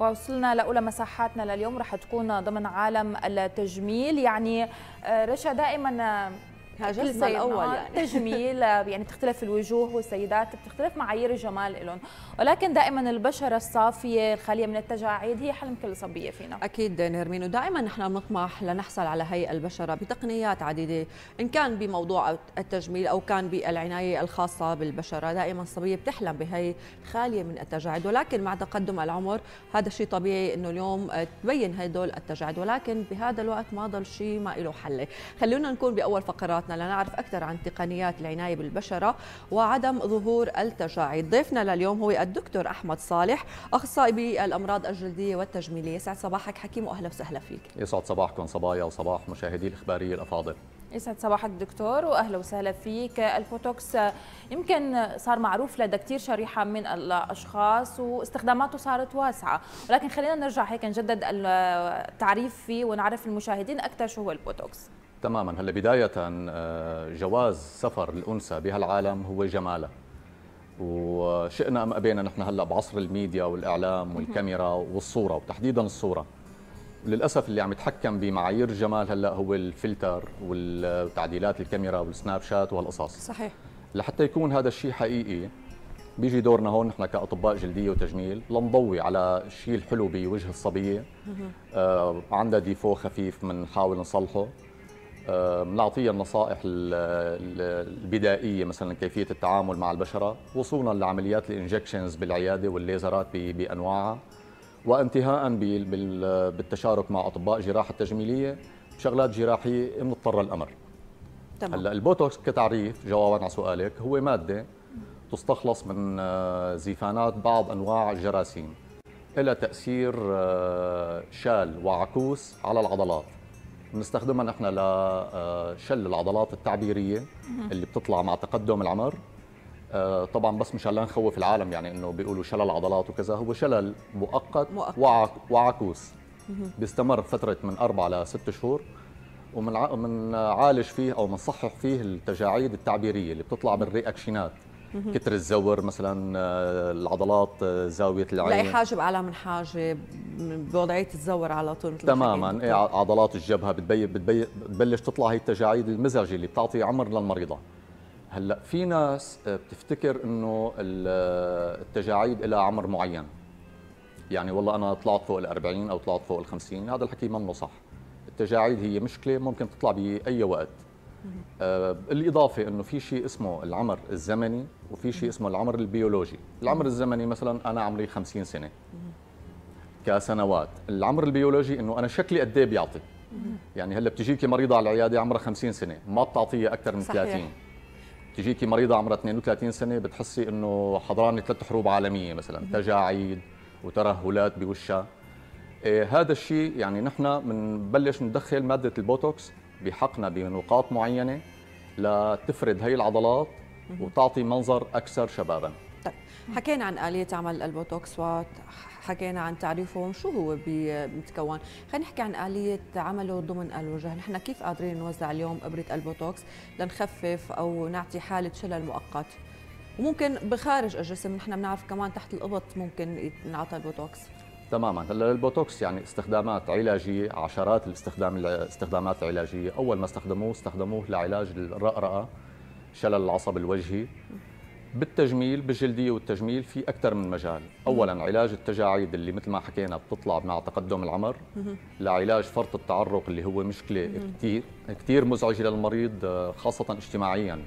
ووصلنا لأولى مساحاتنا لليوم رح تكون ضمن عالم التجميل. يعني رشا دائما هاجسنا الأول يعني. تجميل يعني بتختلف الوجوه والسيدات بتختلف معايير الجمال لهم ولكن دائما البشرة الصافية الخالية من التجاعيد هي حلم كل صبيه فينا. أكيد نرمين. ودائما نحن بنطمح لنحصل على هي البشرة بتقنيات عديدة إن كان بموضوع التجميل أو كان بالعناية الخاصة بالبشرة. دائما الصبية بتحلم بهي خاليه من التجاعيد. ولكن مع تقدم العمر هذا الشيء طبيعي إنه اليوم تبين هدول التجاعيد. ولكن بهذا الوقت ما ضل شيء ما له حل. خلونا نكون بأول فقرات حلقتنا لنعرف أكثر عن تقنيات العناية بالبشرة وعدم ظهور التجاعيد ضيفنا لليوم هو الدكتور أحمد صالح أخصائي بالأمراض الجلدية والتجميلية. يسعد صباحك حكيم وأهلا وسهلا فيك. يسعد صباحكم صبايا وصباح مشاهدي الإخبارية الأفاضل. يسعد صباحك دكتور واهلا وسهلا فيك. البوتوكس يمكن صار معروف لدى كثير شريحة من الأشخاص واستخداماته صارت واسعة. ولكن خلينا نرجع هيك نجدد التعريف فيه ونعرف المشاهدين أكثر شو هو البوتوكس تماما. هلا بداية آه، جواز سفر الأنثى بهالعالم هو جمالها وشئنا أم أبينا نحن هلا بعصر الميديا والإعلام والكاميرا والصورة وتحديدا الصورة. للأسف اللي عم يتحكم بمعايير الجمال هلا هو الفلتر وتعديلات الكاميرا والسناب شات وهالقصص. صحيح. لحتى يكون هذا الشيء حقيقي بيجي دورنا هون نحن كأطباء جلدية وتجميل لنضوي على الشيء الحلو بوجه الصبية. آه عندها défaut خفيف بنحاول نصلحه. بنعطيها النصائح البدائية مثلا كيفية التعامل مع البشرة وصولا لعمليات ال injections بالعيادة والليزرات بأنواعها. وانتهاء بالتشارك مع أطباء جراحة التجميليه بشغلات جراحية بنضطر الأمر. تمام. هلأ البوتوكس كتعريف جوابا على سؤالك هو مادة تستخلص من آه، زيفانات بعض أنواع الجراثيم. لها تأثير آه، شال وعكوس على العضلات. بنستخدمها نحن لشل العضلات التعبيرية اللي بتطلع مع تقدم العمر. آه، طبعا بس مشان لا نخوف العالم يعني إنه بيقولوا شلل عضلات وكذا هو شلل مؤقت, مؤقت. وعكوس. بيستمر فترة من أربع لست شهور. ومنعالج فيه أو بنصحح فيه التجاعيد التعبيرية اللي بتطلع بال reaction ات. كتر الزور مثلا آه، العضلات آه، زاوية العين. لاي حاجب اعلى من حاجب بوضعية الزور على طول مثل تماما. إيه عضلات الجبهة بتبلش تطلع هي التجاعيد المزعجة اللي بتعطي عمر للمريضة. هلأ في ناس آه، بتفتكر إنه التجاعيد لها عمر معين. يعني والله أنا طلعت فوق ال 40 أو طلعت فوق ال 50 هذا الحكي منه صح. التجاعيد هي مشكلة ممكن تطلع بأي وقت. آه بالاضافه إنه في شيء اسمه العمر الزمني وفي شيء اسمه العمر البيولوجي. العمر الزمني مثلا أنا عمري 50 سنة. كسنوات. العمر البيولوجي إنه أنا شكلي قد إيه بيعطي. يعني هلأ بتجيكي مريضة على العياده عمرها 50 سنة ما بتعطيها أكثر من صحيح. 30 تجيكي مريضة عمرها 32 سنة بتحسي إنه حضرانة ثلاث حروب عالمية مثلا تجاعيد وترهلات بوشها. إيه هذا الشيء يعني نحن بنبلش ندخل مادة البوتوكس. بحقنا بنقاط معينة لتفرد هي العضلات وتعطي منظر أكثر شبابا. طيب حكينا عن آلية عمل البوتوكس وحكينا عن تعريفه شو هو بيتكون؟ خلينا نحكي عن آلية عمله ضمن الوجه. نحن كيف قادرين نوزع اليوم إبرة البوتوكس لنخفف أو نعطي حالة شلل مؤقت؟ وممكن بخارج الجسم نحن بنعرف كمان تحت الإبط ممكن ينعطى البوتوكس. تماما. هلا البوتوكس يعني استخدامات علاجية عشرات الاستخدام الاستخدامات العلاجية. أول ما استخدموه استخدموه لعلاج الرأرأة، شلل العصب الوجهي. بالتجميل بالجلدية والتجميل في أكثر من مجال. اولا علاج التجاعيد اللي مثل ما حكينا بتطلع مع تقدم العمر. لعلاج فرط التعرق اللي هو مشكلة كثير كثير مزعجه للمريض خاصة اجتماعيا.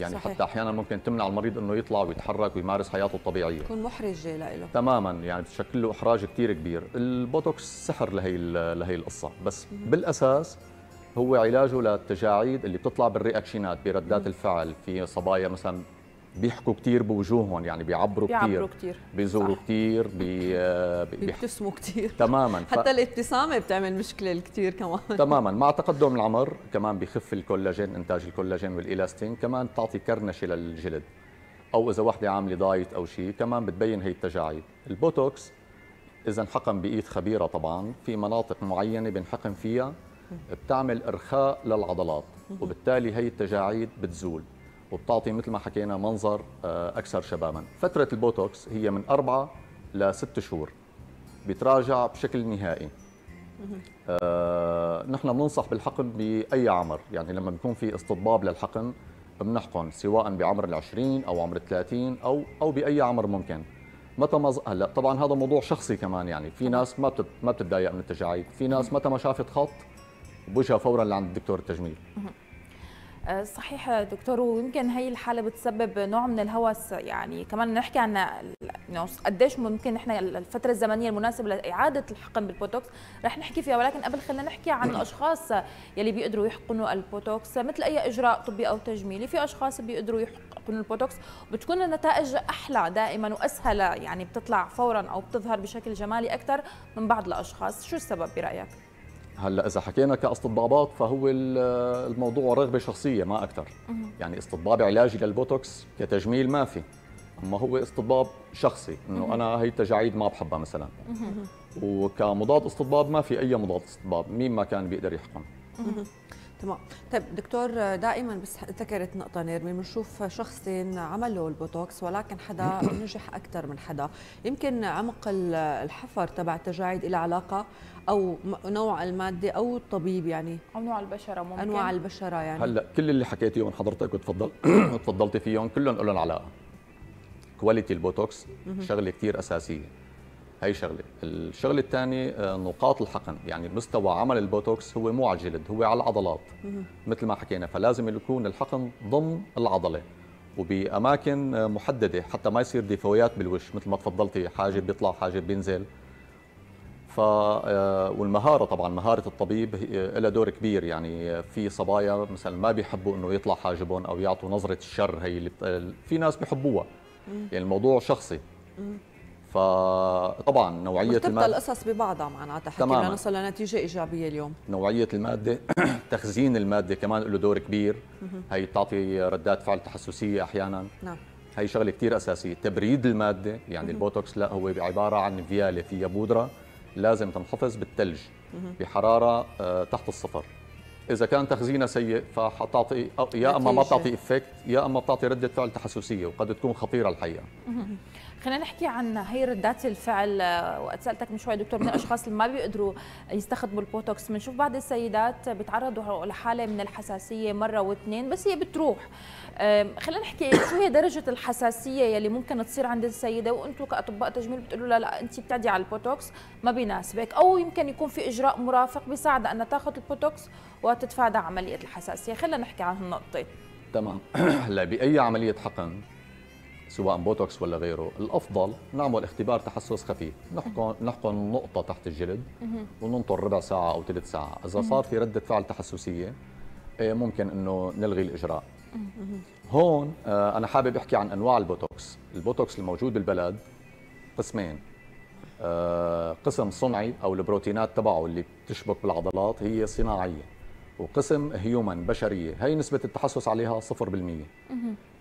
يعني صحيح. حتى أحيانا ممكن تمنع المريض إنه يطلع ويتحرك ويمارس حياته الطبيعية تكون محرجه له تماما يعني بتشكل له إحراج كثير كبير البوتوكس سحر لهي لهي القصة بس مم. بالأساس هو علاجه للتجاعيد اللي بتطلع بال reactions بردات مم. الفعل في صبايا مثلا بيحركوا كثير بوجوههم يعني بيعبروا كثير بيعبروا كثير بيزوروا كثير بي بيبتسموا كثير تماما. حتى ف... الابتسامة بتعمل مشكلة كثير كمان. تماما. مع تقدم العمر كمان بيخف الكولاجين إنتاج الكولاجين والإلاستين كمان بتعطي كرنشة للجلد. أو إذا وحدة عاملة diet أو شيء كمان بتبين هي التجاعيد. البوتوكس إذا انحقن بإيد خبيرة طبعا في مناطق معينة بنحقن فيها بتعمل إرخاء للعضلات وبالتالي هي التجاعيد بتزول. وبتعطي مثل ما حكينا منظر آه، أكثر شبابا. فترة البوتوكس هي من أربعة لست شهور. بيتراجع بشكل نهائي. آه نحن بننصح بالحقن بأي عمر. يعني لما بيكون في استطباب للحقن بنحقن سواء بعمر ال20 أو عمر ال30 أو أو بأي عمر ممكن. متى ما هلا طبعا هذا موضوع شخصي كمان. يعني في ناس ما بتت... ما بتتضايق من التجاعيد في ناس متى ما شافت خط بوجهها فورا لعند دكتور التجميل. صحيح دكتور ويمكن هي الحالة بتسبب نوع من الهوس يعني كمان نحكي عن قديش ممكن نحن الفترة الزمنية المناسبة لإعادة الحقن بالبوتوكس رح نحكي فيها ولكن قبل خلينا نحكي عن الأشخاص يلي بيقدروا يحقنوا البوتوكس مثل أي إجراء طبي أو تجميلي في أشخاص بيقدروا يحقنوا البوتوكس وبتكون النتائج أحلى دائما وأسهل يعني بتطلع فورا أو بتظهر بشكل جمالي أكثر من بعض الأشخاص. شو السبب برأيك؟ هلا إذا حكينا كاستطبابات فهو الموضوع رغبة شخصية ما أكثر يعني استطباب علاجي للبوتوكس كتجميل ما في. أما هو استطباب شخصي إنه أنا هي التجاعيد ما بحبها مثلا. وكمضاد استطباب ما في أي مضاد استطباب مين ما كان بيقدر يحقن تمام. طيب دكتور دائما بس ذكرت نقطة نيرمي بنشوف شخصين عملوا البوتوكس ولكن حدا نجح أكثر من حدا. يمكن عمق الحفر تبع التجاعيد له علاقة أو نوع المادة أو الطبيب يعني؟ أو نوع البشرة ممكن. أنواع البشرة يعني. هلأ كل اللي حكيتيهم حضرتك وتفضل تفضلتي فيهم كلهم لهم علاقة quality البوتوكس شغلة كثير أساسية. هي شغلة. الشغلة الثانية آه، نقاط الحقن. يعني مستوى عمل البوتوكس هو مو على الجلد هو على العضلات. مثل ما حكينا فلازم يكون الحقن ضمن العضلة. وبأماكن آه، محددة حتى ما يصير deviation بالوش مثل ما تفضلتي حاجب بيطلع حاجب بينزل. ف آه، والمهارة طبعا مهارة الطبيب لها دور كبير. يعني في صبايا مثلا ما بيحبوا إنه يطلع حاجبهم أو يعطوا نظرة الشر هي اللي في ناس بيحبوها. يعني الموضوع شخصي. فطبعا نوعية المادة القصص ببعضها معناتها حكينا نوصل لنتيجه إيجابية اليوم. نوعية المادة تخزين المادة كمان له دور كبير. هي بتعطي ردات فعل تحسسيه أحيانا. نعم. هي شغلة كثير أساسية. تبريد المادة يعني البوتوكس لا هو عبارة عن فيالة فيها بودرة لازم تنحفظ بالثلج بحراره آه، تحت الصفر. إذا كان تخزينها سيء فحتعطي يا أما ما بتعطي effect يا أما بتعطي ردة فعل تحسسيه وقد تكون خطيرة الحقيقة. خلينا نحكي عن هي ردات الفعل وقت سألتك من شوي دكتور من الأشخاص اللي ما بيقدروا يستخدموا البوتوكس. بنشوف بعض السيدات بيتعرضوا لحالة من الحساسية مرة واثنين بس هي بتروح. خلينا نحكي شو هي درجة الحساسية يلي ممكن تصير عند السيدة؟ وأنتم كأطباء تجميل بتقولوا لا لا انت بتعدي على البوتوكس ما بيناسبك. أو يمكن يكون في إجراء مرافق بيساعدها أنها تاخذ البوتوكس وتتفادى عملية الحساسية. خلينا نحكي عن هالنقطة. تمام. هلا بأي عملية حقن؟ سواء بوتوكس ولا غيره. الأفضل نعمل اختبار تحسس خفيف نحقن نحقن نقطة تحت الجلد وننطر ربع ساعة أو ثلث ساعة. إذا صار في ردة فعل تحسسية إيه، ممكن إنه نلغي الإجراء. هون آه، أنا حابب أحكي عن أنواع البوتوكس. البوتوكس الموجود بالبلد قسمين. آه، قسم صنعي أو البروتينات تبعه اللي بتشبك بالعضلات هي صناعية وقسم هيومن بشرية. هي نسبة التحسس عليها 0%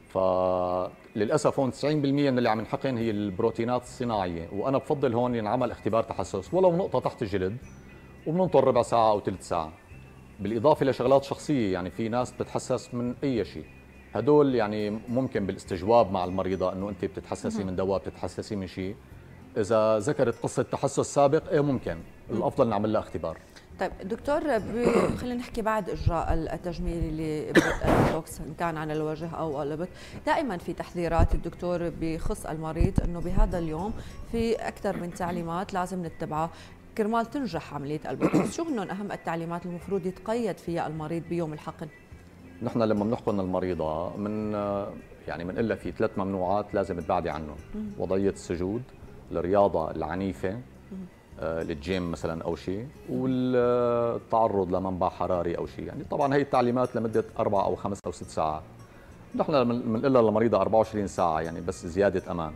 فللأسف هون 90% من اللي عم ينحقن هي البروتينات الصناعية وأنا بفضل هون ينعمل اختبار تحسس ولو نقطة تحت الجلد وبننطر ربع ساعة أو ثلث ساعة. بالإضافة لشغلات شخصية يعني في ناس بتتحسس من أي شيء. هدول يعني ممكن بالاستجواب مع المريضة إنه أنت بتتحسسي من دواء بتتحسسي من شيء. إذا ذكرت قصة تحسس سابق إيه ممكن؟ الأفضل نعمل لها اختبار. طيب دكتور خلينا نحكي بعد إجراء التجميل اللي البوتوكس ان كان على الوجه أو الابط دائما في تحذيرات الدكتور بخص المريض إنه بهذا اليوم في أكثر من تعليمات لازم نتبعها كرمال تنجح عملية البوتوكس شو هن أهم التعليمات المفروض يتقيد فيها المريض بيوم الحقن؟ نحن لما بنحقن المريضة من يعني بنقول لها في ثلاث ممنوعات لازم تبعدي عنهم. وضعيه السجود الرياضة العنيفة للجيم مثلا أو شيء والتعرض لمنبع حراري أو شيء. يعني طبعا هي التعليمات لمدة أربع أو خمس أو ست ساعات. نحن بنقول للمريضه 24 ساعة يعني بس زيادة أمان.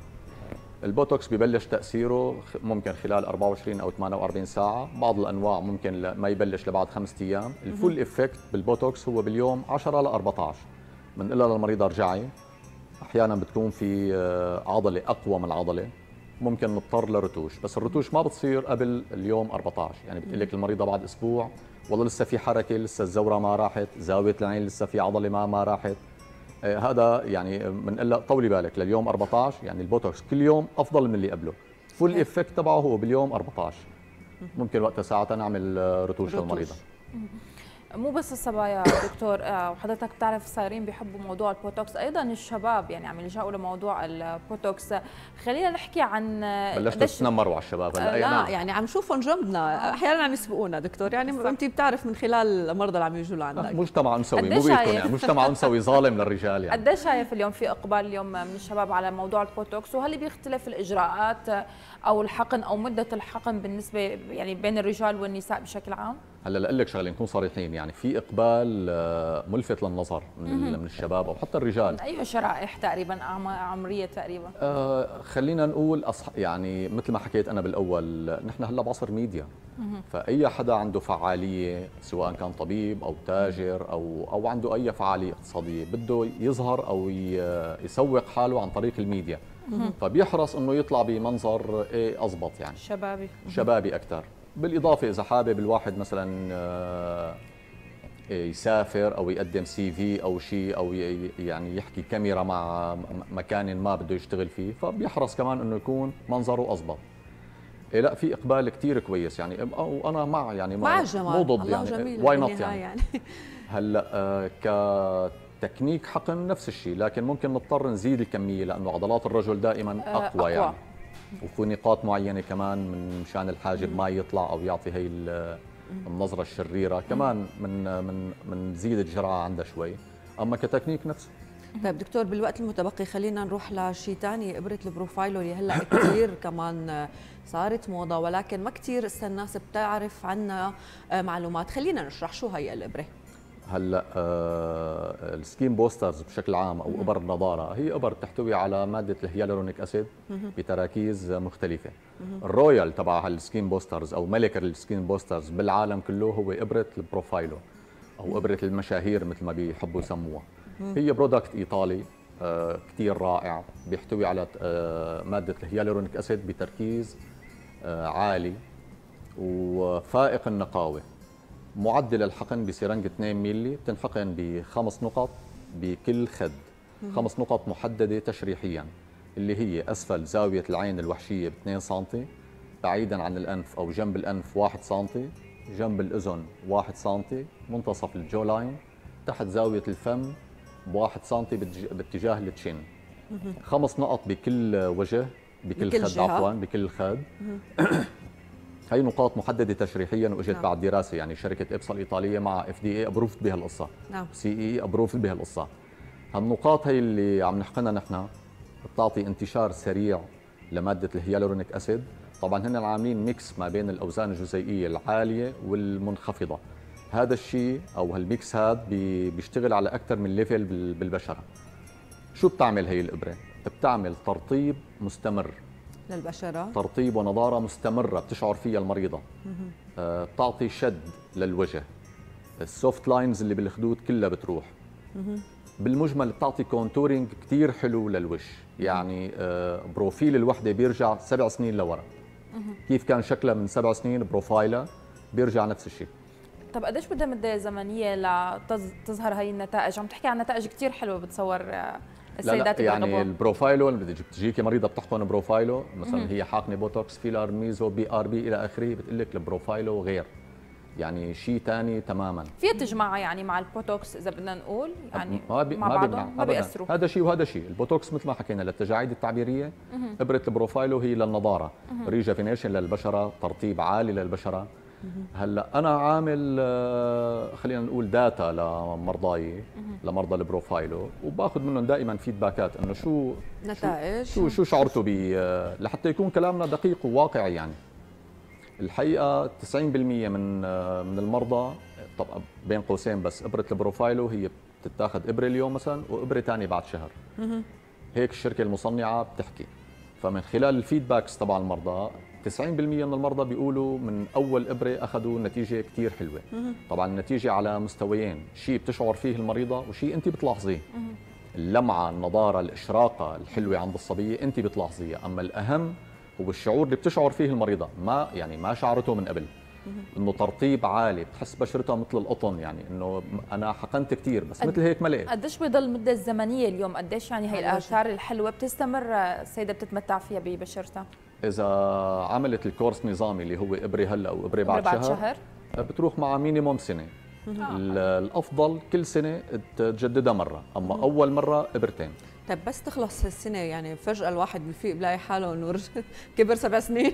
البوتوكس ببلش تأثيره ممكن خلال 24 أو 48 ساعة. بعض الأنواع ممكن ما يبلش لبعد خمسة أيام. ال full effect بالبوتوكس هو باليوم 10 ل 14 بنقول للمريضه أرجعي. أحيانا بتكون في آه، عضلة أقوى من العضلة. ممكن نضطر لرتوش. بس الرتوش ما بتصير قبل اليوم 14 يعني بتقول لك المريضة بعد أسبوع والله لسه في حركة لسه الزورة ما راحت زاوية العين لسه في عضلة ما ما راحت. آه هذا يعني بنقول لها طولي بالك لليوم 14 يعني البوتوكس كل يوم أفضل من اللي قبله. full effect تبعه هو باليوم 14 ممكن وقتها ساعتها نعمل رتوش للمريضة. مو بس الصبايا دكتور آه، وحضرتك بتعرف صايرين بيحبوا موضوع البوتوكس. أيضا الشباب يعني عم يلجأوا لموضوع البوتوكس. خلينا نحكي عن بلشتوا تتنمروا على الشباب هلأ لا نعم. يعني عم نشوفهم جنبنا. أحيانا عم يسبقونا دكتور. يعني انت بتعرف من خلال المرضى اللي عم يجوا لعندك. مجتمع انثوي مو بيكون يعني مجتمع انثوي ظالم للرجال يعني. قديش شايف اليوم في إقبال اليوم من الشباب على موضوع البوتوكس؟ وهل بيختلف الإجراءات أو الحقن أو مدة الحقن بالنسبة يعني بين الرجال والنساء بشكل عام؟ هلا لأقول لك شغلة نكون صريحين يعني في إقبال آه، ملفت للنظر من, من الشباب أو حتى الرجال. أي شرائح تقريبا عمرية تقريبا؟ آه خلينا نقول أصح يعني مثل ما حكيت أنا بالأول نحن هلأ بعصر ميديا. فأي حدا عنده فعالية سواء كان طبيب أو تاجر أو أو عنده أي فعالية اقتصادية بده يظهر أو يسوق حاله عن طريق الميديا. فبيحرص إنه يطلع بمنظر إيه اضبط يعني. شبابي. شبابي أكثر بالإضافة إذا حابب الواحد مثلا آه، يسافر أو يقدم CV أو شيء أو يعني يحكي كاميرا مع مكان ما بده يشتغل فيه فبيحرص كمان إنه يكون منظره اضبط إيه لا في إقبال كثير كويس يعني وأنا مع يعني مع الجمال مو ضد يعني why not يعني, يعني. هلأ آه كتكنيك حقن نفس الشيء لكن ممكن نضطر نزيد الكمية لأنه عضلات الرجل دائما أقوى, آه، أقوى. يعني وفي نقاط معينة كمان من مشان الحاجب ما يطلع أو يعطي هي النظرة الشريرة. كمان من من من نزيد الجرعة عندها شوي. أما كتكنيك نفسه. طيب دكتور بالوقت المتبقي خلينا نروح لشيء ثاني ابره ال Profhilo اللي هلأ كثير كمان صارت موضة ولكن ما كثير الناس بتعرف عنها معلومات. خلينا نشرح شو هي الابره هلا آه ال skin boosters بشكل عام أو أبر النضاره هي أبر تحتوي على مادة ال hyaluronic acid بتراكيز مختلفة. ال royal تبع هال skin boosters أو ملك ال skin boosters بالعالم كله هو إبرة ال Profhilo أو إبرة المشاهير مثل ما بيحبوا يسموها. هي product إيطالي آه كثير رائع بيحتوي على آه مادة ال hyaluronic acid بتركيز آه عالي وفائق النقاوة. معدل الحقن بسرنجة 2 ملي بتنحقن بخمس نقط بكل خد. خمس نقط محددة تشريحيا اللي هي أسفل زاوية العين الوحشية ب 2 سم بعيدا عن الأنف أو جنب الأنف 1 سم جنب الأذن 1 سم منتصف الجو لاين تحت زاوية الفم ب 1 سم باتجاه التشين. خمس نقط بكل وجه بكل, بكل خد عفوا بكل خد. هي نقاط محددة تشريحيا وإجت نعم. بعد دراسة. يعني شركة IBSA الايطاليه مع FDA approved بها القصة نعم. CE approved بها القصة هالنقاط هي اللي عم نحقنها نحن بتعطي انتشار سريع لمادة ال hyaluronic acid. طبعا هن عاملين mix ما بين الأوزان الجزيئية العالية والمنخفضة. هذا الشيء أو هال mix هذا بيشتغل على أكثر من level بالبشرة. شو بتعمل هي الإبرة؟ بتعمل ترطيب مستمر. للبشرة. ترطيب ونضارة مستمرة بتشعر فيها المريضة. آه بتعطي شد للوجه. ال soft lines اللي بالخدود كلها بتروح. بالمجمل بتعطي contouring كثير حلو للوش. يعني آه profile الوحدة بيرجع سبع سنين لورا. كيف كان شكلها من سبع سنين؟ profile ها بيرجع نفس الشيء. طب قديش بدها مدة زمنية لتظهر هي النتائج؟ عم تحكي عن نتائج كثير حلوة بتصور آه، السيدات لا لا يعني ال Profhilo بتجيكي مريضة بتحقن Profhilo مثلا هي حاقنة بوتوكس filler meso PRP إلى آخره بتقول لك ال Profhilo غير. يعني شيء ثاني تماما. في تجمعها يعني مع البوتوكس إذا بدنا نقول؟ يعني ما بي مع ما بعضهم؟ ما بيأثروا. هذا شيء وهذا شيء البوتوكس مثل ما حكينا للتجاعيد التعبيرية إبرة ال Profhilo هي للنضاره rejuvenation للبشرة ترطيب عالي للبشرة. هلا أنا عامل آه، خلينا نقول data لمرضاي لمرضى ال Profhilo وباخذ منهم دائما feedback ات إنه شو نتائج. شو شو شعرتوا ب آه، لحتى يكون كلامنا دقيق وواقعي يعني. الحقيقة 90% من آه، من المرضى طب بين قوسين بس إبرة البروفايلو هي بتتاخذ إبرة اليوم مثلا وإبرة ثانية بعد شهر. هيك الشركة المصنعة بتحكي. فمن خلال الفيدباكس تبع المرضى 90% من المرضى بيقولوا من أول إبرة أخذوا نتيجة كثير حلوة. طبعا النتيجة على مستويين شيء بتشعر فيه المريضة وشيء انت بتلاحظيه. اللمعة النضارة الإشراقة الحلوة عند الصبية انت بتلاحظيها. أما الأهم هو الشعور اللي بتشعر فيه المريضة ما يعني ما شعرته من قبل. إنه ترطيب عالي بتحس بشرتها مثل القطن يعني إنه أنا حقنت كثير بس مثل هيك ملئ قديش بضل المده الزمنيه اليوم؟ قديش يعني هي الآثار الحلوة بتستمر السيده بتتمتع فيها ببشرتها؟ إذا عملت الكورس نظامي اللي هو إبري هلا وابري بعد, بعد شهر, شهر. بتروح مع مينيموم سنة. ال- الأفضل كل سنة تجددها مرة أما أول مرة إبرتين. طيب بس تخلص السنة يعني فجأة الواحد بفيق بلاقي حاله إنه كبر سبع سنين.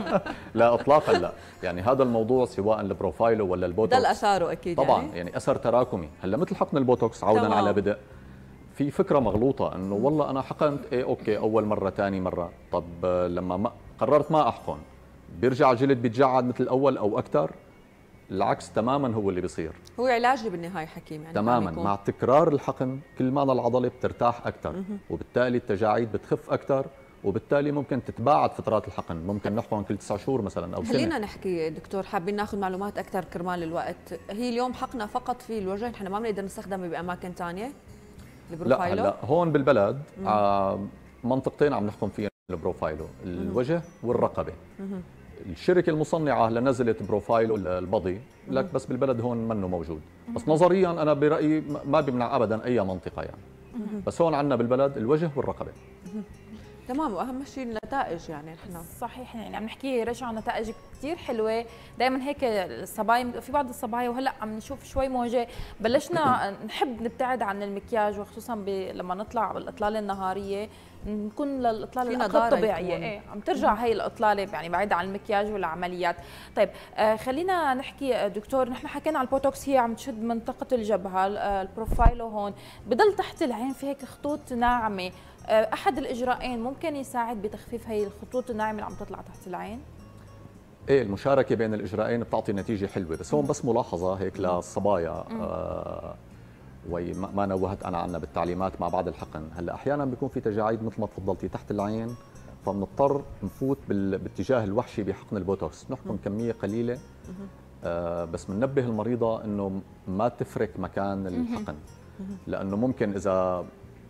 لا اطلاقا لا. يعني هذا الموضوع سواء ال Profhilo ولا ده البوتوكس الاثاره أكيد طبعا يعني. يعني أثر تراكمي. هلأ مثل حقن البوتوكس عودا. على بدء. في فكرة مغلوطة إنه والله أنا حقنت إيه okay أول مرة ثاني مرة. طب لما ما قررت ما أحقن. بيرجع الجلد بيتجعد مثل الأول أو أكثر العكس تماما هو اللي بيصير. هو علاجي بالنهاية حكيم يعني تماما. مع تكرار الحقن كل ما العضله بترتاح أكثر وبالتالي التجاعيد بتخف أكثر وبالتالي ممكن تتباعد فترات الحقن. ممكن نحقن كل تسع شهور مثلا أو خلينا سنه نحكي دكتور حابين ناخذ معلومات أكثر كرمال الوقت. هي اليوم حقنا فقط في الوجه نحن ما بنقدر نستخدمه بأماكن ثانية لا ال Profhilo هلا هون بالبلد آه منطقتين عم نحقن فيهم ال Profhilo الوجه والرقبة. الشركة المصنعة هلا نزلت Profhilo ال body لك بس بالبلد هون منه موجود. بس نظريا أنا برأيي ما بيمنع ابدا أي منطقة يعني. بس هون عندنا بالبلد الوجه والرقبة. تمام وأهم شيء النتائج يعني نحن صحيح يعني عم نحكي رجع عن نتائج كثير حلوة. دائما هيك الصبايا في بعض الصبايا وهلأ عم نشوف شوي موجة. بلشنا نحب نبتعد عن المكياج وخصوصا ب... لما نطلع بالأطلالة النهارية نكون للأطلالة الأقل طبيعية. إيه عم ترجع هي الأطلالة يعني بعيده عن المكياج والعمليات. طيب آه خلينا نحكي آه، دكتور نحن حكينا على البوتوكس هي عم تشد منطقة الجبهة آه، ال Profhilo هون بضل تحت العين في هيك خطوط ناعمة. أحد الإجراءين ممكن يساعد بتخفيف هي الخطوط الناعمة اللي عم تطلع تحت العين؟ إيه المشاركة بين الإجراءين بتعطي نتيجة حلوة بس هون بس ملاحظة هيك للصبايا آه ويمـا ما نوهت أنا عنها بالتعليمات مع بعض الحقن. هلأ أحيانا بيكون في تجاعيد مثل ما تفضلتي تحت العين فبنضطر نفوت باتجاه الوحشي بحقن البوتوكس. نحقن كمية قليلة آه بس بننبه المريضة إنه ما تفرك مكان الحقن لأنه ممكن إذا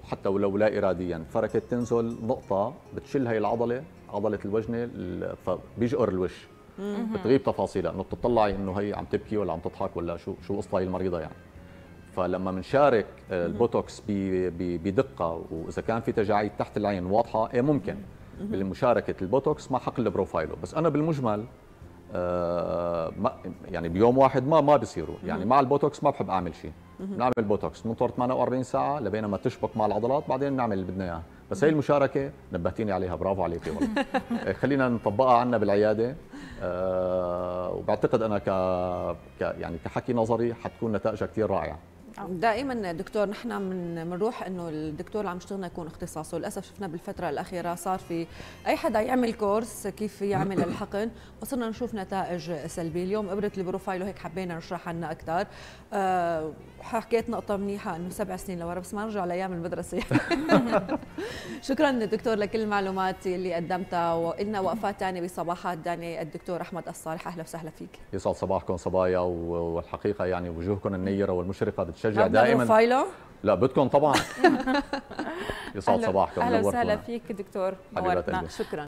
حتى ولو لا اراديا فركت تنزل نقطة بتشل هي العضلة عضلة الوجنة ال- فبيجقر الوش. بتغيب تفاصيلها إنه بتطلعي إنه هي عم تبكي ولا عم تضحك ولا شو شو قصتها هي المريضة يعني. فلما بنشارك البوتوكس بدقة وإذا كان في تجاعيد تحت العين واضحة إيه ممكن. بمشاركه البوتوكس مع حقن البروفايلو بس أنا بالمجمل ما يعني بيوم واحد ما ما بيصيروا. يعني مع البوتوكس ما بحب أعمل شيء. بنعمل بوتوكس. ننطر 48 ساعة لبين ما تشبك مع العضلات بعدين نعمل اللي بدنا إياه. بس هي المشاركة نبهتيني عليها. برافو عليكي والله. آه، خلينا نطبقها عنا بالعيادة. آه، وبعتقد أنا ك... ك يعني كحكي نظري حتكون نتائجها كثير رائعة. دائما دكتور نحن من بنروح إنه الدكتور اللي عم يشتغلنا يكون اختصاصه. للأسف شفنا بالفترة الأخيرة صار في أي حدا يعمل كورس كيف يعمل الحقن. وصرنا نشوف نتائج سلبية. اليوم ابره البروفايلو هيك حبينا نشرح عنها أكثر أه حكيت نقطة منيحة إنه سبع سنين لورا بس ما نرجع لأيام المدرسة. شكرا دكتور لكل المعلومات اللي قدمتها وإلنا وقفات ثانية بصباحات داني الدكتور أحمد الصالح أهلا وسهلا فيك. يسعد صباحكم صبايا و- والحقيقة يعني وجوهكم النيرة والمشرقة بتشجع دائما. بروفايلو لا بدكم طبعا. يسعد أهلا- صباحكم أهلا وسهلا. فيك دكتور حبيبة نورتنا. شكرا.